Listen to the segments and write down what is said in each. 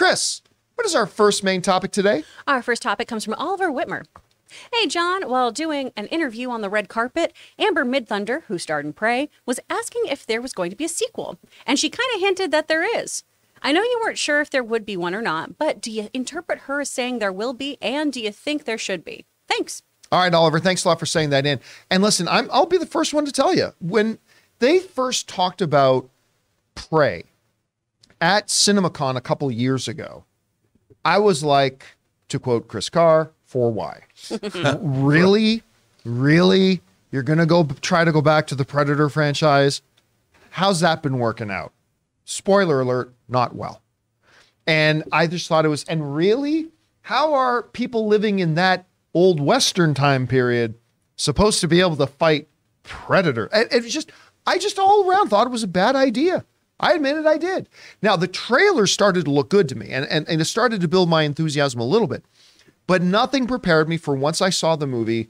Chris, what is our first main topic today? Our first topic comes from Oliver Whitmer. Hey, John, while doing an interview on the red carpet, Amber Midthunder, who starred in Prey, was asking if there was going to be a sequel, and she kind of hinted that there is. I know you weren't sure if there would be one or not, but do you interpret her as saying there will be, and do you think there should be? Thanks. All right, Oliver, thanks a lot for saying that in. And listen, I'm, I'll be the first one to tell you when they first talked about Prey at CinemaCon a couple years ago, I was like, to quote Chris Carr, for why? really? Really? You're going to go try to go back to the Predator franchise? How's that been working out? Spoiler alert, not well. And I just thought it was, and really? How are people living in that old Western time period supposed to be able to fight Predator? It, it was just, I just all around thought it was a bad idea. I admit it, I did. Now, the trailer started to look good to me and, and, and it started to build my enthusiasm a little bit, but nothing prepared me for once I saw the movie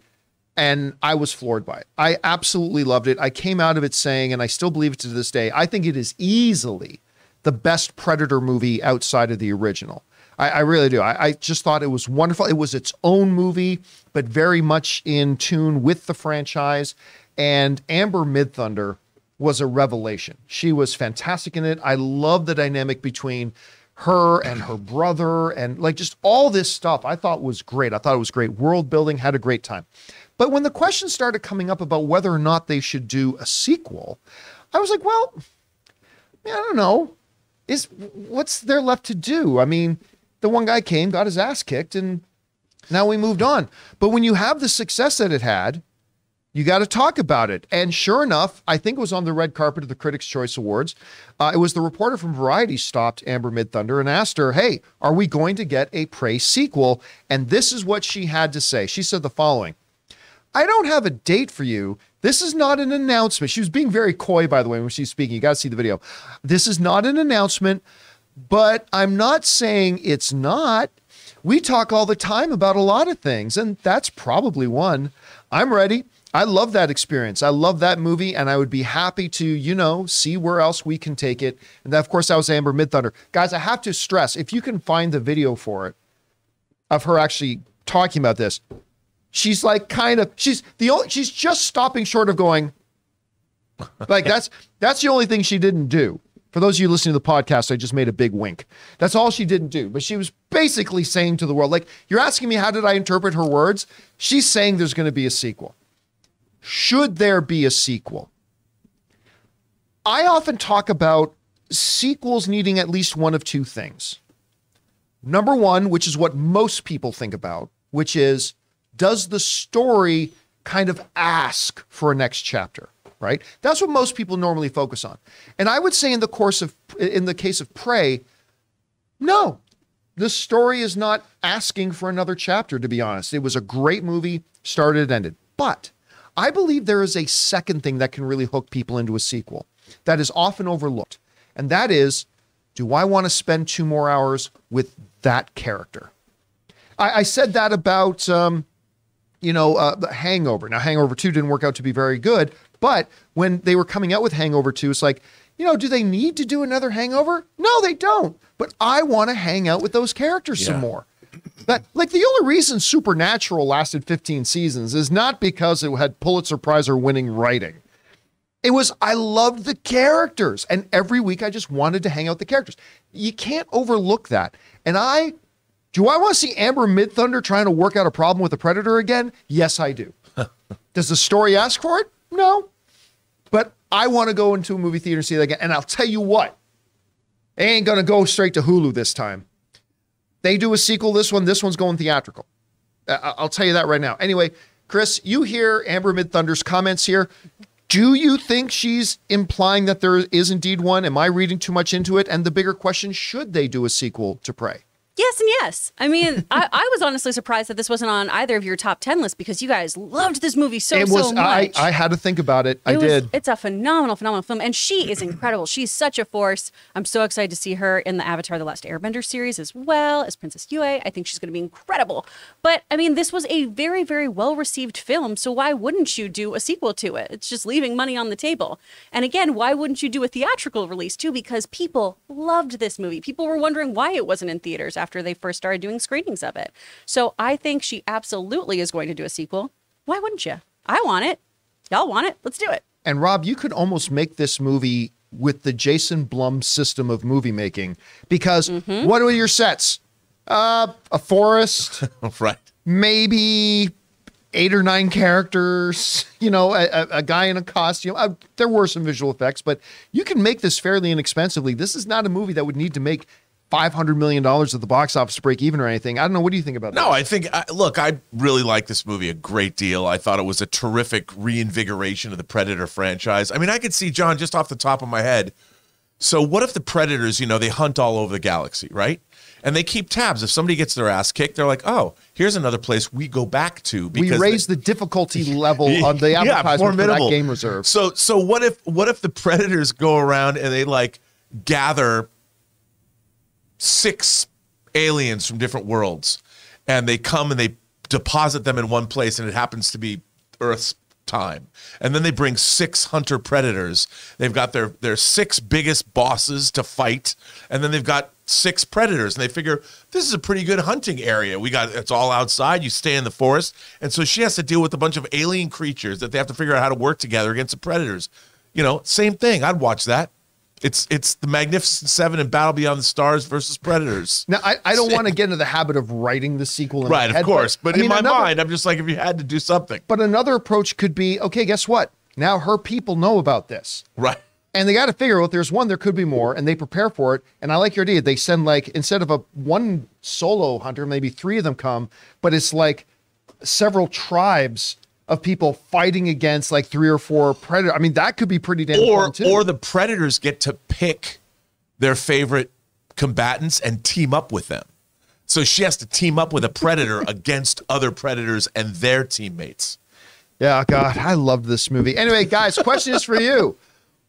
and I was floored by it. I absolutely loved it. I came out of it saying, and I still believe it to this day, I think it is easily the best Predator movie outside of the original. I, I really do. I, I, just thought it was wonderful. It was its own movie, but very much in tune with the franchise. And Amber Midthunder was a revelation. She was fantastic in it. I love the dynamic between her and her brother and like just all this stuff I thought was great. I thought it was great. World building, had a great time. But when the questions started coming up about whether or not they should do a sequel, I was like, well, I don't know. Is what's there left to do? I mean, the one guy came, got his ass kicked, and now we moved on. But when you have the success that it had, you got to talk about it. And sure enough, I think it was on the red carpet of the Critics' Choice Awards. Uh, it was the reporter from Variety stopped Amber Midthunder and asked her, Hey, are we going to get a Prey sequel? And this is what she had to say. She said the following I don't have a date for you. This is not an announcement. She was being very coy, by the way, when she's speaking. You got to see the video. This is not an announcement, but I'm not saying it's not. We talk all the time about a lot of things, and that's probably one. I'm ready. I love that experience. I love that movie, and I would be happy to, you know, see where else we can take it. And of course, that was Amber Midthunder. Guys, I have to stress if you can find the video for it of her actually talking about this, she's like kind of she's the only she's just stopping short of going like that's that's the only thing she didn't do for those of you listening to the podcast i just made a big wink that's all she didn't do but she was basically saying to the world like you're asking me how did i interpret her words she's saying there's going to be a sequel should there be a sequel i often talk about sequels needing at least one of two things number one which is what most people think about which is does the story kind of ask for a next chapter? Right? That's what most people normally focus on. And I would say in the course of in the case of Prey, no. The story is not asking for another chapter, to be honest. It was a great movie, started, and ended. But I believe there is a second thing that can really hook people into a sequel that is often overlooked. And that is do I want to spend two more hours with that character? I, I said that about um, you know, uh, the Hangover. Now, Hangover 2 didn't work out to be very good, but when they were coming out with Hangover 2, it's like, you know, do they need to do another Hangover? No, they don't. But I want to hang out with those characters yeah. some more. That like the only reason Supernatural lasted 15 seasons is not because it had Pulitzer Prize or winning writing. It was I loved the characters, and every week I just wanted to hang out with the characters. You can't overlook that. And I do I want to see Amber Midthunder trying to work out a problem with the Predator again? Yes, I do. Does the story ask for it? No. But I want to go into a movie theater and see that again. And I'll tell you what, they ain't going to go straight to Hulu this time. They do a sequel, this one, this one's going theatrical. I'll tell you that right now. Anyway, Chris, you hear Amber Midthunder's comments here. Do you think she's implying that there is indeed one? Am I reading too much into it? And the bigger question should they do a sequel to Prey? Yes, and yes. I mean, I, I was honestly surprised that this wasn't on either of your top ten lists because you guys loved this movie so it was. so much. I had to think about it. I was- did. It's a phenomenal, phenomenal film, and she is incredible. She's such a force. I'm so excited to see her in the Avatar: The Last Airbender series as well as Princess Yue. I think she's going to be incredible. But I mean, this was a very, very well received film, so why wouldn't you do a sequel to it? It's just leaving money on the table. And again, why wouldn't you do a theatrical release too? Because people loved this movie. People were wondering why it wasn't in theaters after they first started doing screenings of it. So I think she absolutely is going to do a sequel. Why wouldn't you? I want it. Y'all want it. Let's do it. And Rob, you could almost make this movie with the Jason Blum system of movie making because Mm-hmm. what are your sets? Uh, a forest, right. maybe eight or nine characters, you know, a, a, a guy in a costume. Uh, there were some visual effects, but you can make this fairly inexpensively. This is not a movie that would need to make $500 million at the box office to break even or anything. I don't know. What do you think about that? No, I think I, look, I really like this movie a great deal. I thought it was a terrific reinvigoration of the Predator franchise. I mean, I could see John just off the top of my head. So what if the Predators, you know, they hunt all over the galaxy, right? And they keep tabs. If somebody gets their ass kicked, they're like, "Oh, here's another place we go back to." we raise the difficulty level on the Yeah, for that game reserve. So so what if what if the predators go around and they like gather six aliens from different worlds and they come and they deposit them in one place and it happens to be Earth's time. And then they bring six hunter predators. They've got their their six biggest bosses to fight and then they've got six predators and they figure this is a pretty good hunting area. We got it's all outside, you stay in the forest. And so she has to deal with a bunch of alien creatures that they have to figure out how to work together against the predators. You know, same thing. I'd watch that. It's it's the Magnificent Seven and Battle Beyond the Stars versus Predators. Now, I, I don't want to get into the habit of writing the sequel. In my Right, of head, course. But I in mean, my another- mind, I'm just like, if you had to do something. But another approach could be, okay, guess what? Now her people know about this. Right. And they got to figure out if there's one, there could be more, and they prepare for it. And I like your idea. They send like instead of a one solo hunter, maybe three of them come, but it's like several tribes of people fighting against like three or four predators. I mean, that could be pretty damn Or too. or the Predators get to pick their favorite combatants and team up with them. So she has to team up with a predator against other predators and their teammates. Yeah, God, I loved this movie. Anyway, guys, question is for you.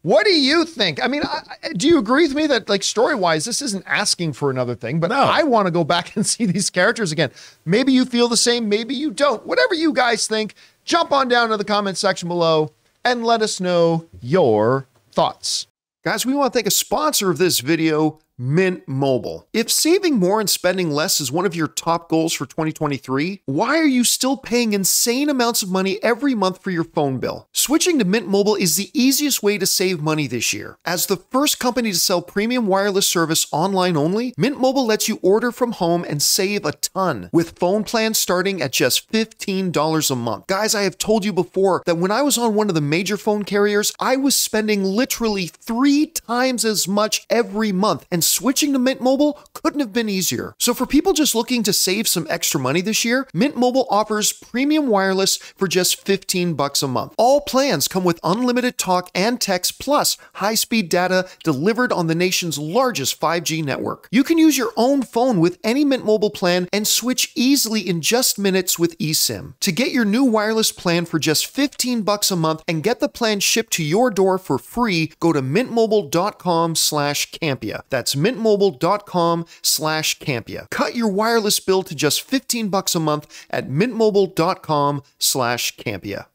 What do you think? I mean, I- do you agree with me that, like, story wise, this isn't asking for another thing, but No. I want to go back and see these characters again. Maybe you feel the same, maybe you don't. Whatever you guys think, jump on down to the comment section below and let us know your thoughts. Guys, we want to thank a sponsor of this video, Mint Mobile. If saving more and spending less is one of your top goals for 2023, why are you still paying insane amounts of money every month for your phone bill? Switching to Mint Mobile is the easiest way to save money this year. As the first company to sell premium wireless service online only, Mint Mobile lets you order from home and save a ton with phone plans starting at just $15 a month. Guys, I have told you before that when I was on one of the major phone carriers, I was spending literally three times as much every month, and switching to Mint Mobile couldn't have been easier. So for people just looking to save some extra money this year, Mint Mobile offers premium wireless for just 15 bucks a month. All plans come with unlimited talk and text plus high-speed data delivered on the nation's largest 5G network. You can use your own phone with any Mint Mobile plan and switch easily in just minutes with eSIM. To get your new wireless plan for just 15 bucks a month and get the plan shipped to your door for free, go to mintmobile.com slash Campea. That's mintmobile.com slash Campea. Cut your wireless bill to just 15 bucks a month at mintmobile.com slash Campea.